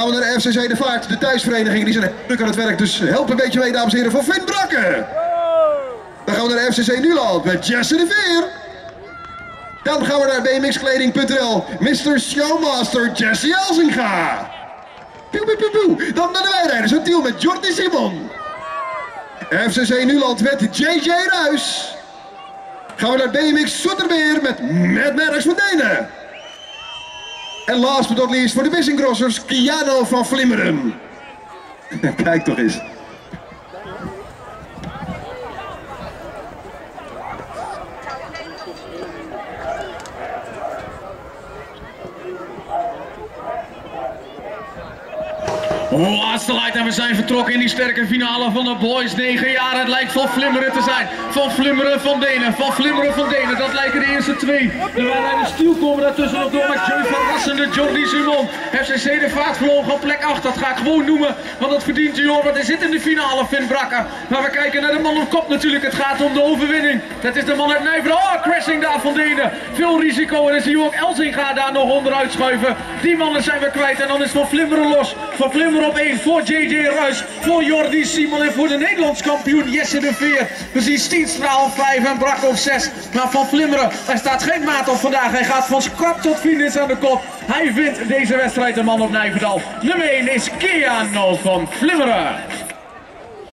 gaan we naar FCC De Vaart, de thuisvereniging. Die zijn druk aan het werk, dus help een beetje mee, dames en heren, voor Finn Brakke. Dan gaan we naar FCC Nuland met Jesse de Veer. Dan gaan we naar bmxkleding.nl, Mr. Showmaster Jesse Elzinga. Piu, piu, piu. Dan naar de wijrijders, een deal met Jordi Simon. FCC Nuland met JJ Ruis. Gaan we naar BMX Soeterbeer met Matt Merks van Denen. En last but not least voor de Wissingrossers, Kiano van Vlimmeren. Kijk toch eens. Laatste light en we zijn vertrokken in die sterke finale van de boys. 9 jaar, het lijkt van Flimmeren te zijn. Van Flimmeren van Denen, van Flimmeren van Denen. Dat lijken de eerste twee. De de Stiel komen daartussen nog door met Joe verrassende Jordi Simon. FCC de vaart vloog op plek 8. Dat ga ik gewoon noemen, want dat verdient hij hoor. Want hij zit in de finale, Finn Brakker. Maar we kijken naar de man op kop natuurlijk. Het gaat om de overwinning. Dat is de man uit Nijverdal. Oh, crashing daar van Denen. Veel risico en dan zie je ook Elzinga daar nog onderuit schuiven. Die mannen zijn we kwijt en dan is Van Flimmeren los. Van Flimmeren op 1 voor JJ Ruis, voor Jordi Simon en voor de Nederlands kampioen Jesse de Veer. We zien Stienstra op 5 en Brak op 6. Maar Van Flimmeren, er staat geen maat op vandaag. Hij gaat van scrap tot finish aan de kop. Hij vindt deze wedstrijd de man op Nijverdal. Nummer 1 is Keanu van Flimmeren.